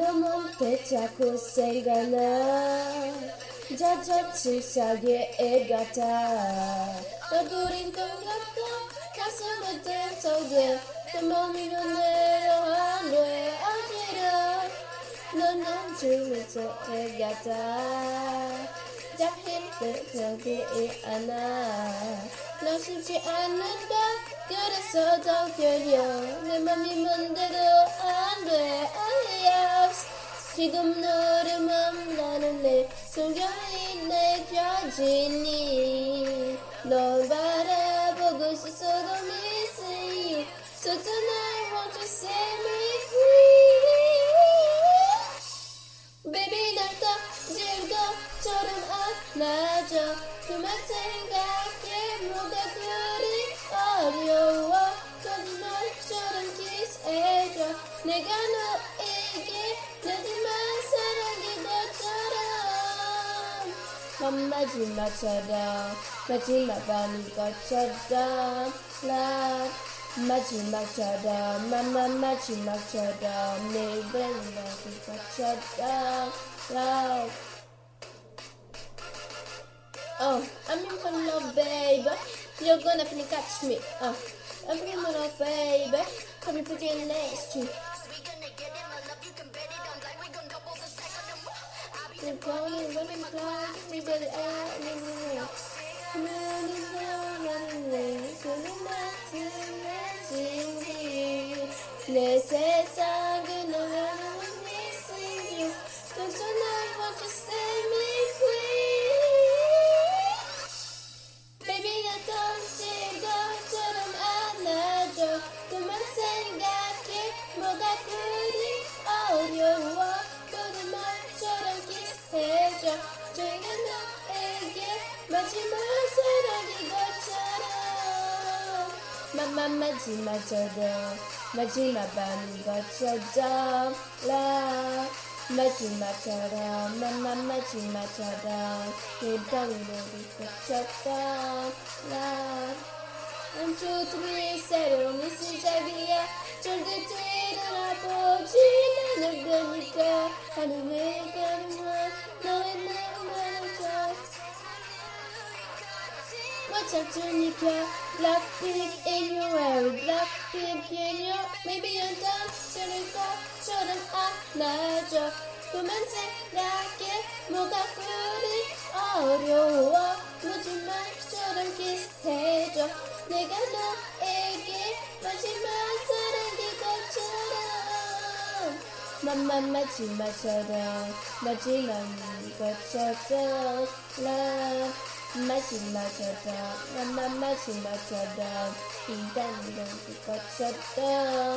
너한테 자꾸 생각나. 자자 치사하게 애 같아 너 둘인 것 같아 가슴에 댄서게 내 맘이 내려 안돼 어지러 넌넌 주면서 애 같아 자 힘들 저기 않아 너 쉽지 않는다. 그래서 더 결려 내 맘이 뭔데도 안돼 지금 너를 만나는 내 소견이 내켜지니. 널 바라보고 있어도 miss you So tonight won't you set me free Baby 날 던질 것처럼 안아줘. 그만 생각해 뭐가 그리 어려워. 거짓말처럼 키스해줘. 내가 너 Muhammadin Matada, Fatima Bani Matada, Lad, Maji Matada, Mama Maji Matada, Mabel Maji Matada, Lad. Oh, I'm in for love, baby. You're gonna finna catch me. Oh, I'm in for love, baby. Come and put your legs to Let me go, let me me better out, let me go. Running low, nothing, nothing. Let's say so. majima tada majima bani bachada la majima tada mama majima tada nidang nidi bachada la one two three seven only see jagiya chode chede na pochi na nagamika anime kanwa na na What's up to Nika? Blackpink in your hair, Blackpink in your Maybe you're done, 저를 것처럼 안아줘 그만 생각해 뭐가 그리 어려워 거짓말처럼 키스해줘 내가 너에게 마지막 사랑인 것처럼 맘마 마지막처럼 마지막인 것처럼 love masih macada, mama masih macada, bintang bintang cepat cepat,